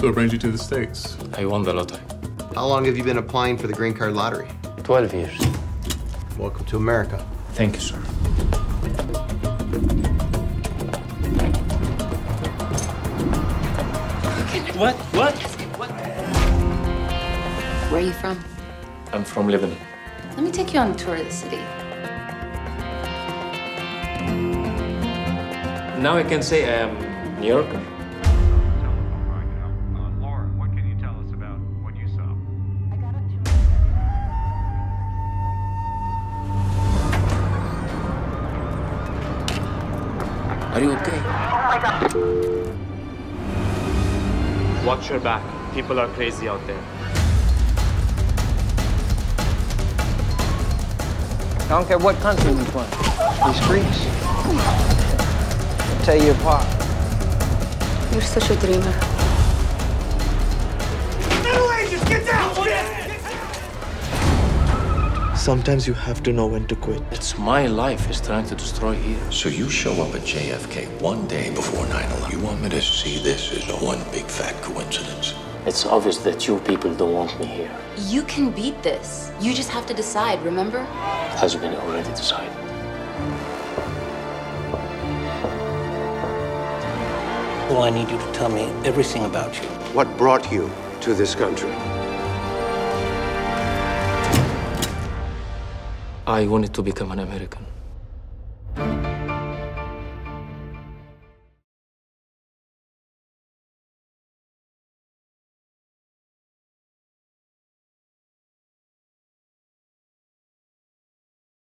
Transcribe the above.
So what brings you to the States? I won the lottery. How long have you been applying for the green card lottery? 12 years. Welcome to America. Thank you, sir. What? What? Where are you from? I'm from Lebanon. Let me take you on a tour of the city. Now I can say I am New Yorker. Are you okay? Watch your back. People are crazy out there. I don't care what country you're from. These Greeks will tear you apart. You're such a dreamer. Sometimes you have to know when to quit. It's my life is trying to destroy here. So you show up at JFK one day before 9-11. You want me to see this as one big fat coincidence? It's obvious that you people don't want me here. You can beat this. You just have to decide, remember? It has been already decided. Well, I need you to tell me everything about you. What brought you to this country? I wanted to become an American.